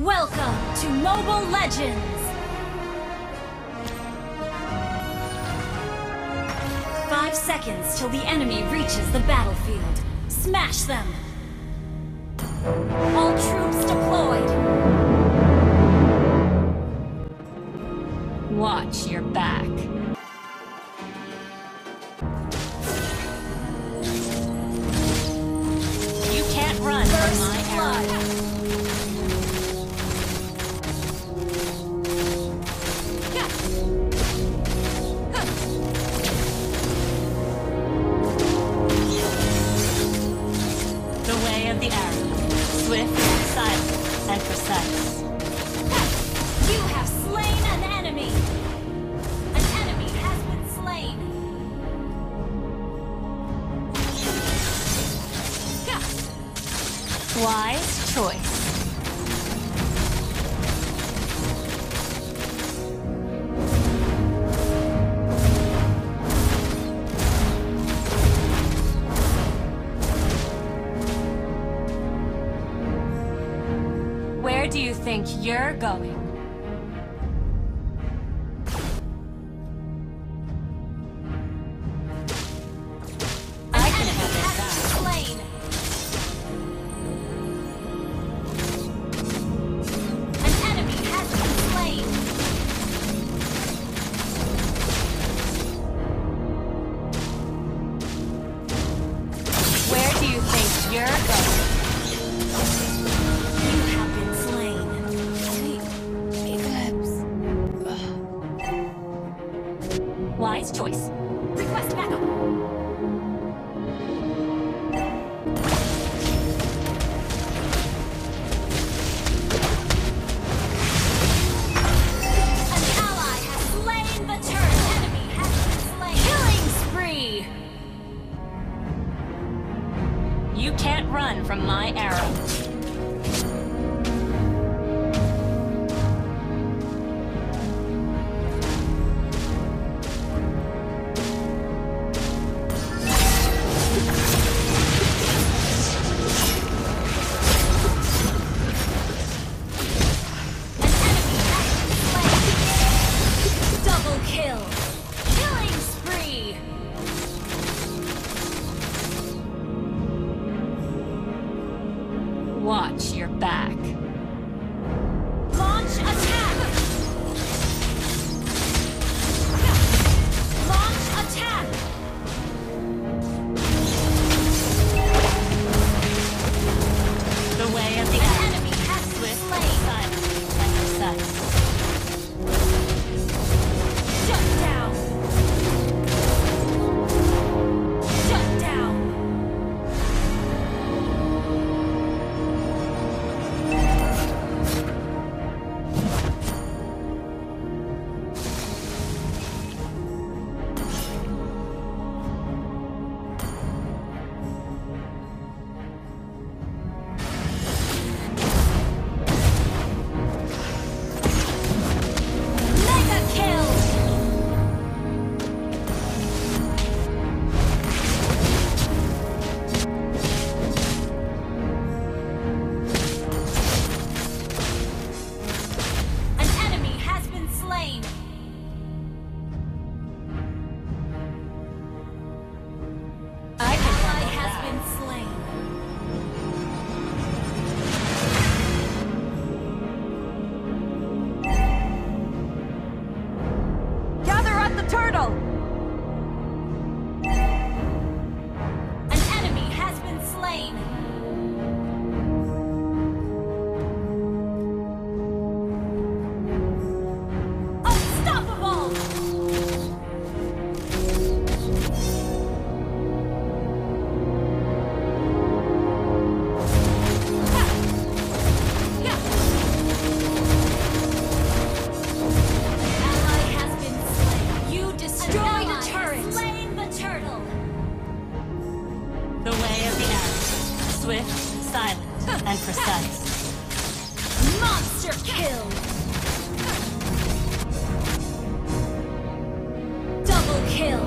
Welcome to Mobile Legends! Five seconds till the enemy reaches the battlefield. Smash them! All troops deployed! Watch your back. You can't run from my arrow. Wise choice. Where do you think you're going? You can't run from my arrow. Swift, silent, and precise. Monster kill! Double kill!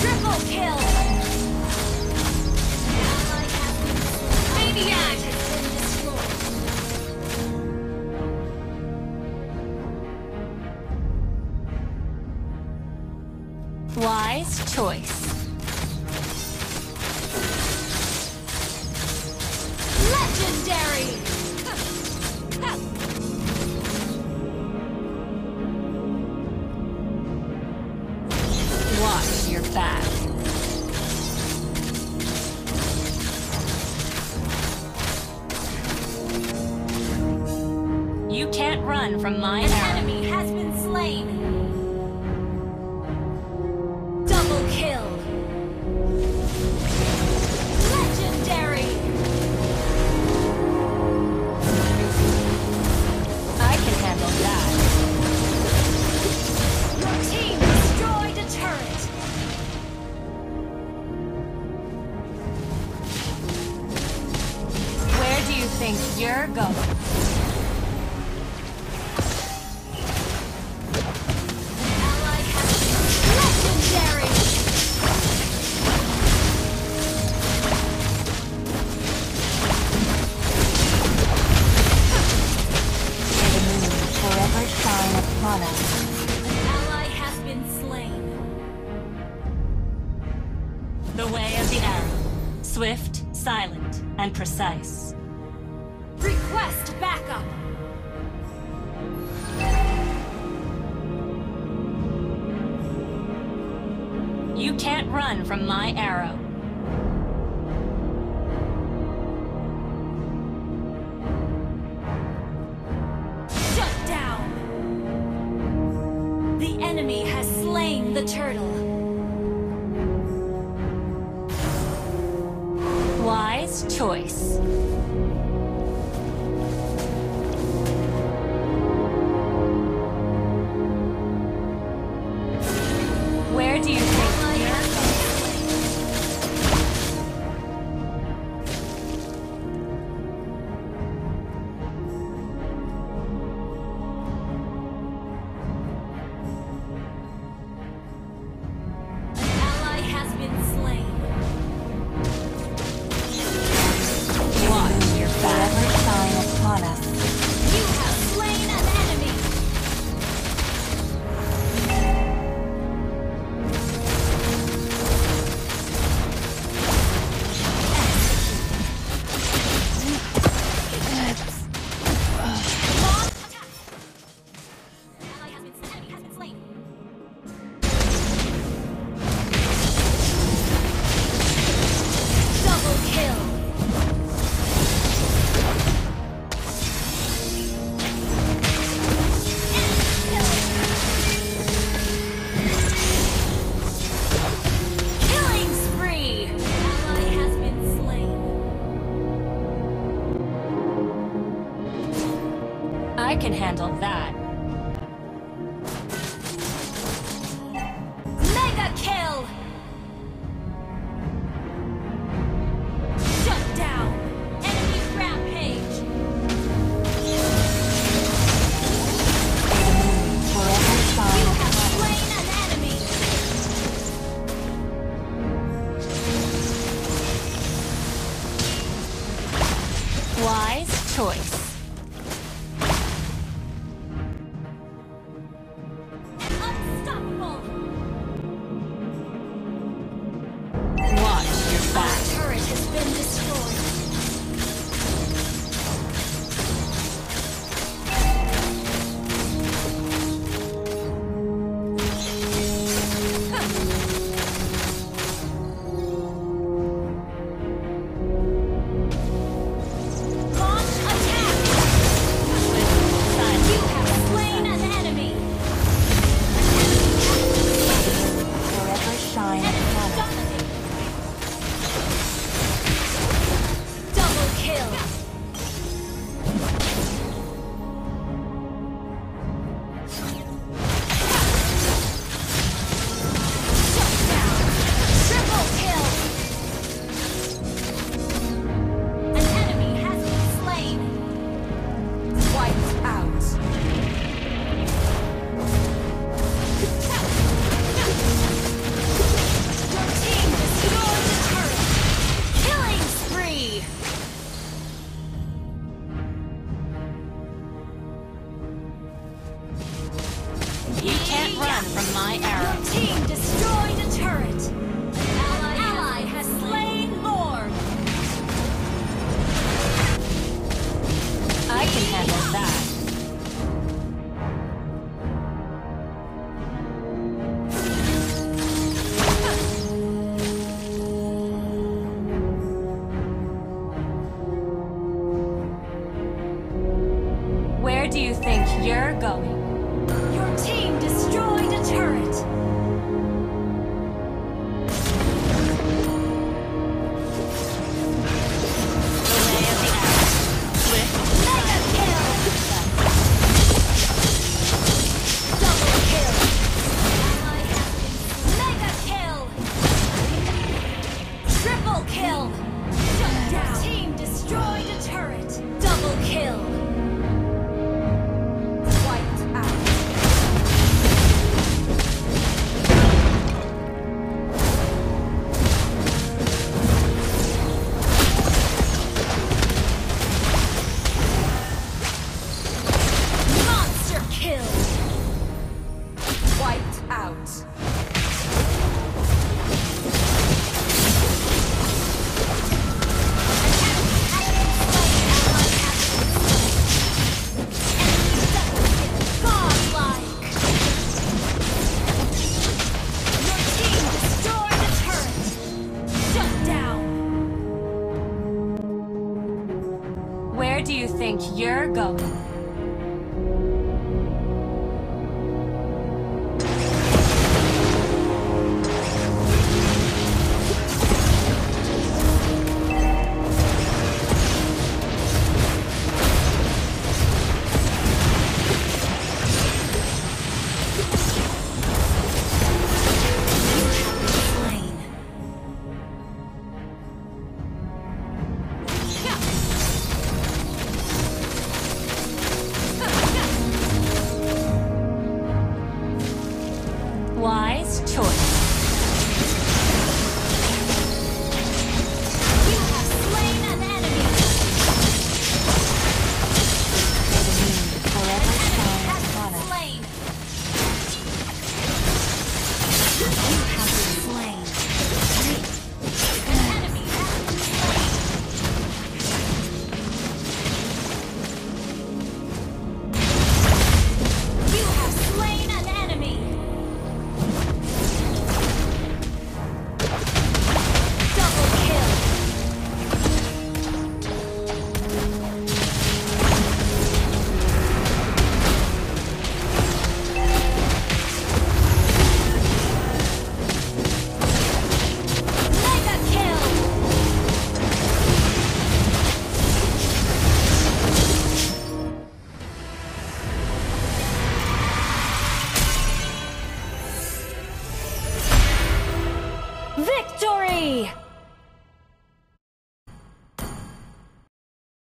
Triple kill! Maniac! Wise choice. You can't run from my An arrow. enemy has been slain. Double kill. Legendary. I can handle that. Your team destroyed a turret. Where do you think you're going? Swift, silent, and precise. Request backup! You can't run from my arrow. Shut down! The enemy has slain the turtle. choice. You're going?